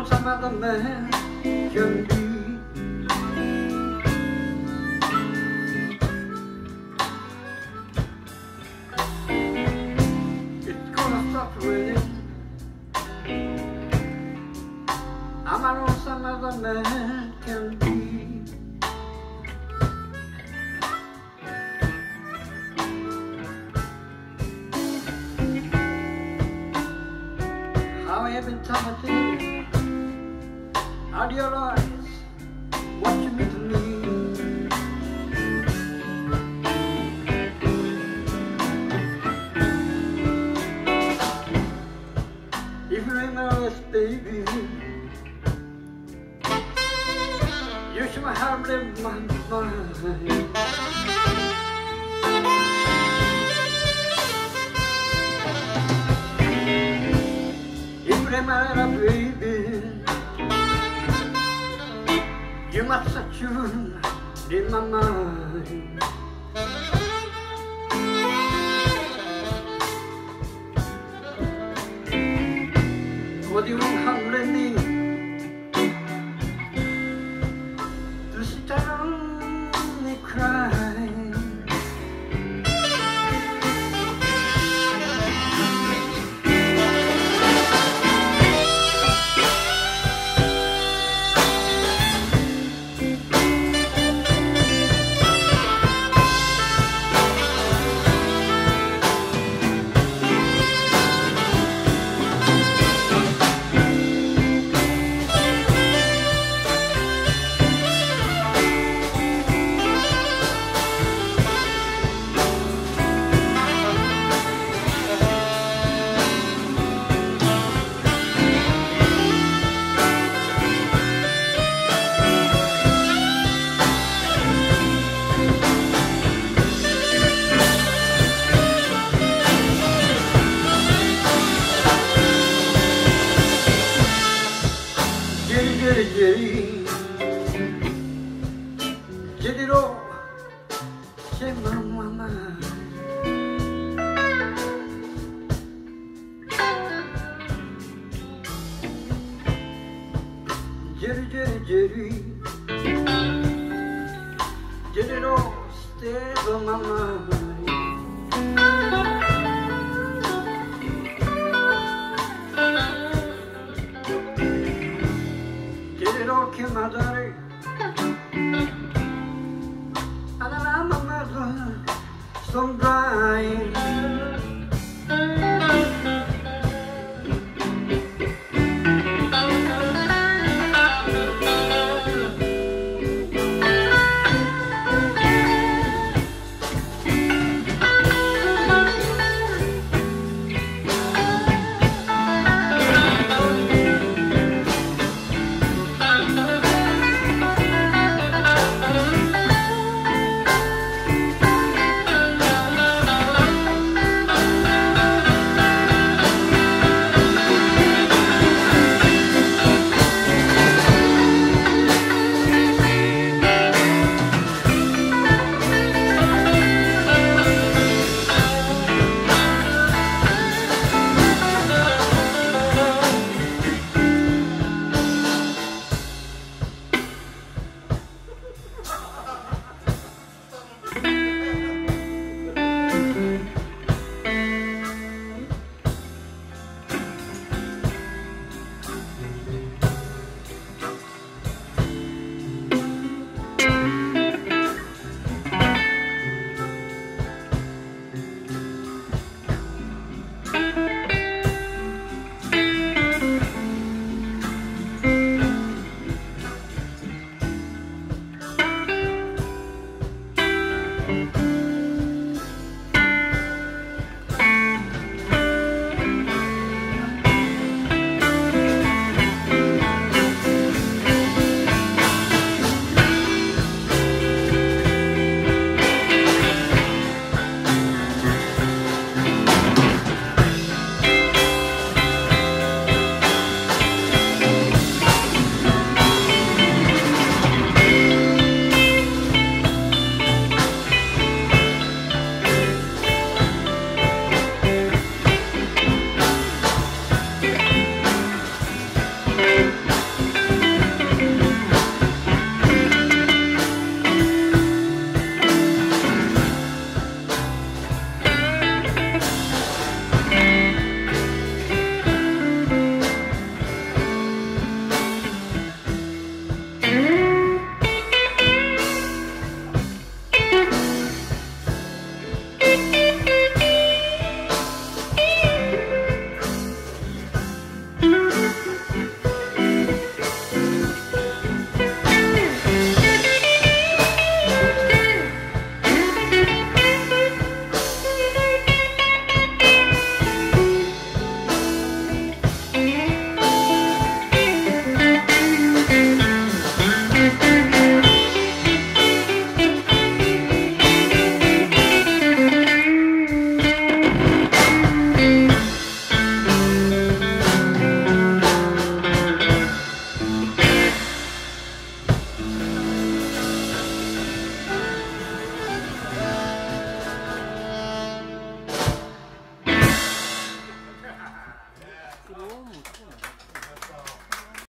know some other man can be. It's gonna stop raining. I'm I know some other man can be. How every time I think I realize what you mean to me. If you remember this, baby, you should have lived my mind. Remember, must in my mind. What you let me to sit down and cry. Jerry, Jerry, Jerry. Jerry, ro, say mama. Jerry, Jerry, Jerry. Jerry, ro, stay on my